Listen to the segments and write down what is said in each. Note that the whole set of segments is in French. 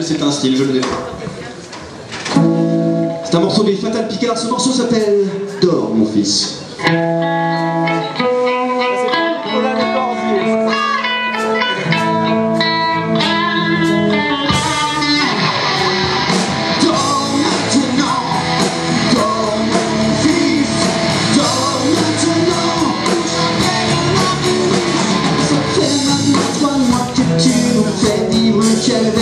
c'est un style je le défends c'est un morceau des fatal picards ce morceau s'appelle Dors mon fils Dors maintenant Dor Mat mon fils Dor maintenant ça fait ma vie à toi de moi que tu m'en fais ni un cabinet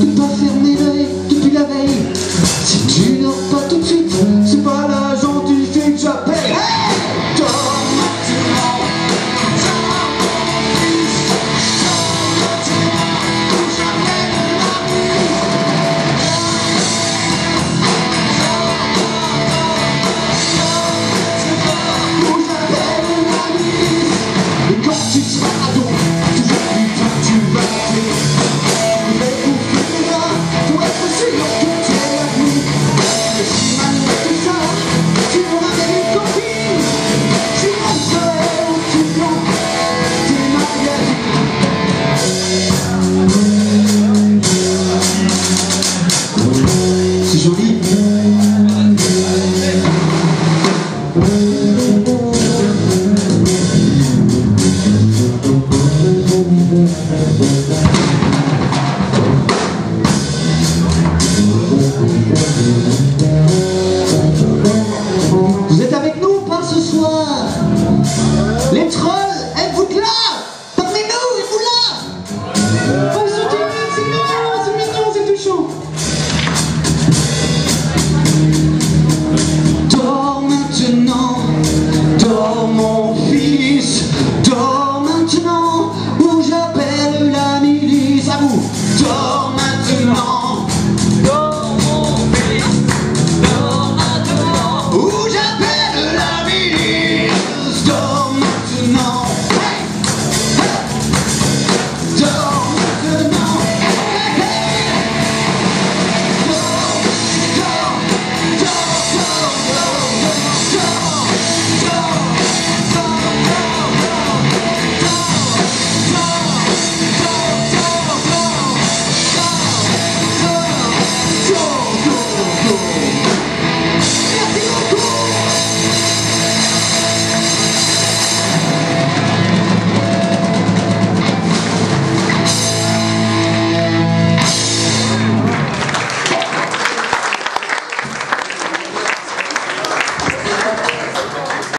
tu